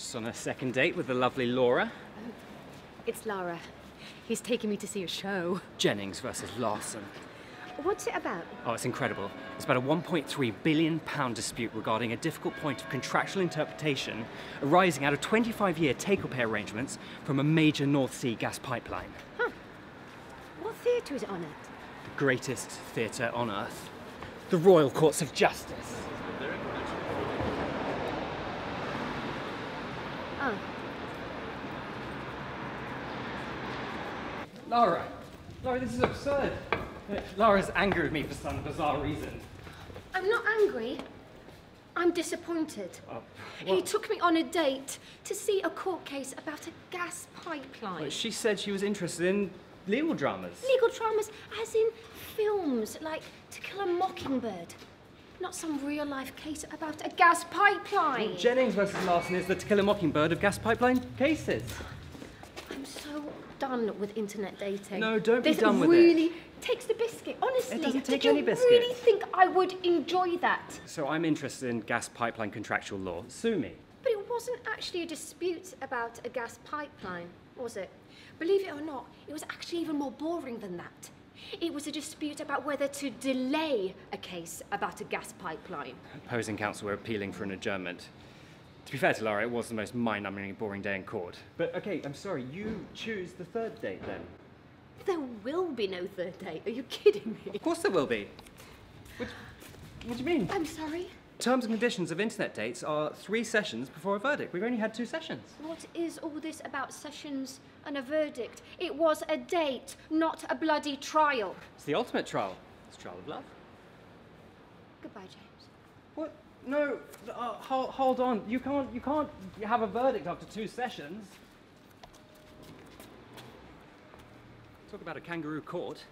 Just on a second date with the lovely Laura. It's Lara. He's taking me to see a show. Jennings versus Larson. What's it about? Oh, it's incredible. It's about a 1.3 billion pound dispute regarding a difficult point of contractual interpretation arising out of 25 year take or pay arrangements from a major North Sea gas pipeline. Huh. What theatre is it on at? The greatest theatre on earth. The Royal Courts of Justice. Oh, Laura! Laura, this is absurd. Laura's angry with me for some bizarre reason. I'm not angry. I'm disappointed. Oh, He took me on a date to see a court case about a gas pipeline. Well, She said she was interested in legal dramas. Legal dramas, as in films like To Kill a Mockingbird. Not some real life case about a gas pipeline. Jennings versus Larson is the To Kill a Mockingbird of gas pipeline cases. I'm so done with internet dating. No, don't be this done with it. really takes the biscuit. Honestly, It doesn't take did you any biscuit. really think I would enjoy that? So I'm interested in gas pipeline contractual law. Sue me. But it wasn't actually a dispute about a gas pipeline, was it? Believe it or not, it was actually even more boring than that. It was a dispute about whether to delay a case about a gas pipeline. Opposing counsel were appealing for an adjournment. To be fair to Laura, it was the most mind-numbingly boring day in court. But okay, I'm sorry, you choose the third date then. There will be no third date. Are you kidding me? Of course there will be. What, what do you mean? I'm sorry. Terms and conditions of internet dates are three sessions before a verdict. We've only had two sessions. What is all this about sessions and a verdict? It was a date, not a bloody trial. It's the ultimate trial. It's a trial of love. Goodbye, James. What? No, uh, hold, hold on. You can't, you can't have a verdict after two sessions. Talk about a kangaroo court.